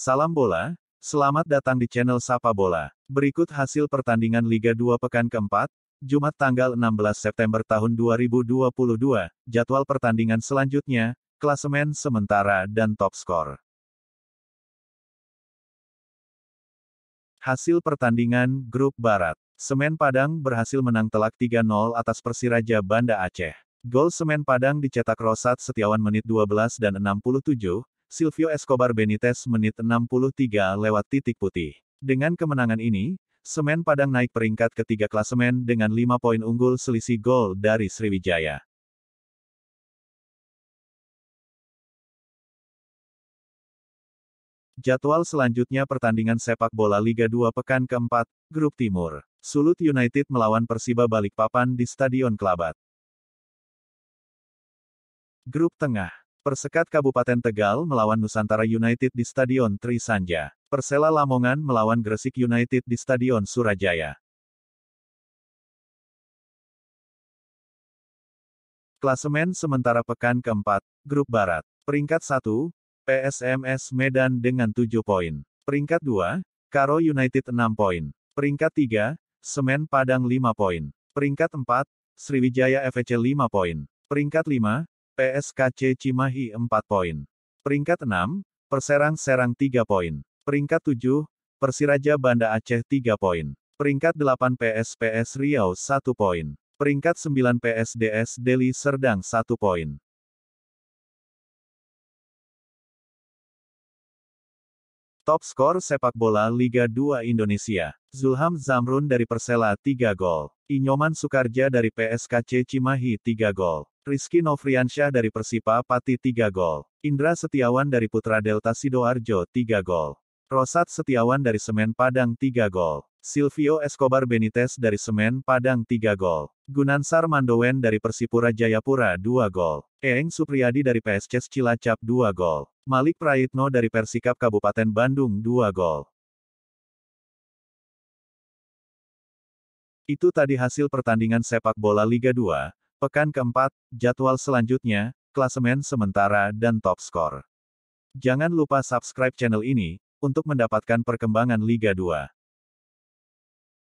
Salam bola, selamat datang di channel Sapa Bola. Berikut hasil pertandingan Liga 2 pekan keempat, Jumat tanggal 16 September tahun 2022, jadwal pertandingan selanjutnya, klasemen sementara dan top skor. Hasil pertandingan Grup Barat. Semen Padang berhasil menang telak 3-0 atas Persiraja Banda Aceh. Gol Semen Padang dicetak Rosat Setiawan menit 12 dan 67, Silvio Escobar Benitez menit 63 lewat titik putih. Dengan kemenangan ini, Semen Padang naik peringkat ketiga klasemen dengan 5 poin unggul selisih gol dari Sriwijaya. Jadwal selanjutnya pertandingan sepak bola Liga 2 pekan keempat, Grup Timur. Sulut United melawan Persiba Balikpapan di Stadion Kelabat. Grup Tengah. Persekat Kabupaten Tegal melawan Nusantara United di Stadion Trisanja. Persela Lamongan melawan Gresik United di Stadion Surajaya. Klasemen sementara pekan keempat, Grup Barat. Peringkat 1, PSMS Medan dengan 7 poin. Peringkat 2, Karo United 6 poin. Peringkat 3, Semen Padang 5 poin. Peringkat 4, Sriwijaya FC 5 poin. Peringkat 5, PSKC Cimahi 4 poin. Peringkat 6, Perserang Serang 3 poin. Peringkat 7, Persiraja Banda Aceh 3 poin. Peringkat 8 PSPS Riau 1 poin. Peringkat 9 PSDS Deli Serdang 1 poin. Top skor sepak bola Liga 2 Indonesia. Zulham Zamrun dari Persela 3 gol. Inyoman Sukarja dari PSKC Cimahi 3 gol. Rizky Novriansyah dari Persipa Pati 3 gol. Indra Setiawan dari Putra Delta Sidoarjo 3 gol. Rosat Setiawan dari Semen Padang 3 gol. Silvio Escobar Benitez dari Semen Padang 3 gol. Gunansar Mandowen dari Persipura Jayapura 2 gol. Eeng Supriyadi dari PSCS Cilacap 2 gol. Malik Praitno dari Persikap Kabupaten Bandung 2 gol. Itu tadi hasil pertandingan sepak bola Liga 2, pekan keempat, jadwal selanjutnya, klasemen sementara dan top skor. Jangan lupa subscribe channel ini, untuk mendapatkan perkembangan Liga 2.